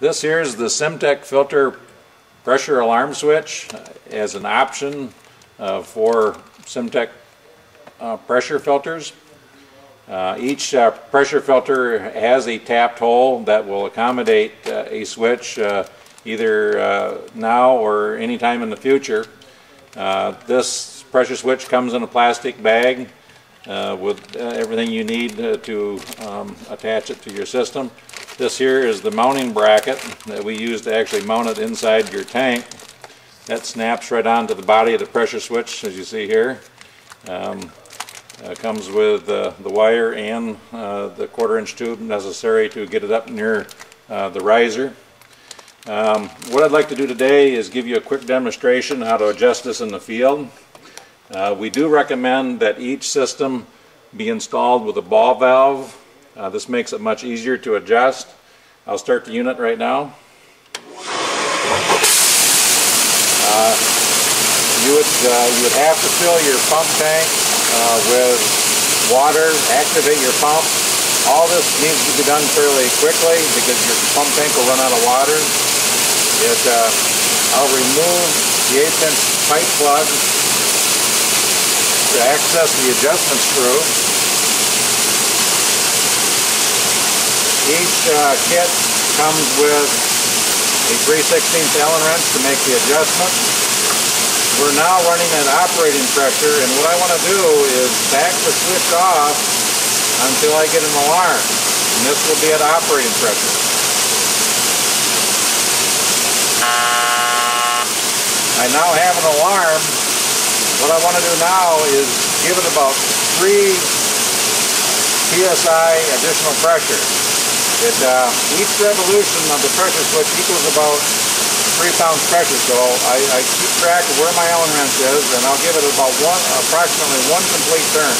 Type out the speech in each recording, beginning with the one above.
This here is the Sim/Tech filter pressure alarm switch uh, as an option uh, for Sim/Tech uh, pressure filters. Uh, each uh, pressure filter has a tapped hole that will accommodate uh, a switch either now or anytime in the future. this pressure switch comes in a plastic bag with everything you need to um, attach it to your system. This here is the mounting bracket that we use to actually mount it inside your tank. That snaps right onto the body of the pressure switch as you see here. Um, uh, comes with uh, the wire and uh, the quarter inch tube necessary to get it up near uh, the riser. Um, what I'd like to do today is give you a quick demonstration how to adjust this in the field. Uh, we do recommend that each system be installed with a ball valve uh, this makes it much easier to adjust. I'll start the unit right now. Uh, you would uh, you would have to fill your pump tank uh, with water, activate your pump. All this needs to be done fairly quickly because your pump tank will run out of water. It, uh, I'll remove the 8 inch pipe plug to access the adjustment screw. Each uh, kit comes with a 3 16 Allen wrench to make the adjustment. We're now running at operating pressure and what I want to do is back the switch off until I get an alarm. And this will be at operating pressure. I now have an alarm. What I want to do now is give it about 3 psi additional pressure. It, uh, each revolution of the pressure switch equals about three pounds pressure, so I, I keep track of where my Allen wrench is, and I'll give it about one, approximately one complete turn.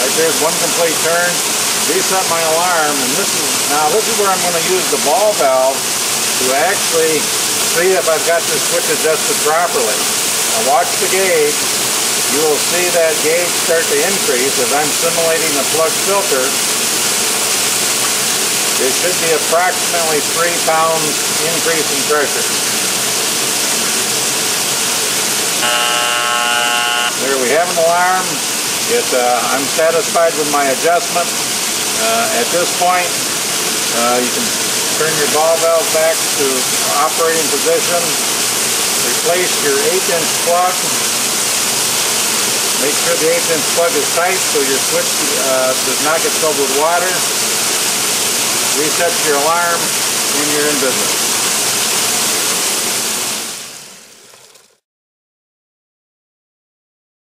Right there's one complete turn, reset my alarm, and this is, now this is where I'm going to use the ball valve to actually see if I've got this switch adjusted properly. Now watch the gauge, you will see that gauge start to increase as I'm simulating the plug filter. It should be approximately three pounds increase in pressure. There we have an alarm. It, uh, I'm satisfied with my adjustment. Uh, at this point, uh, you can turn your ball valve back to operating position. Replace your 8-inch plug Make sure the 8 inch plug is tight so your switch uh, does not get filled with water. Reset your alarm and you're in business.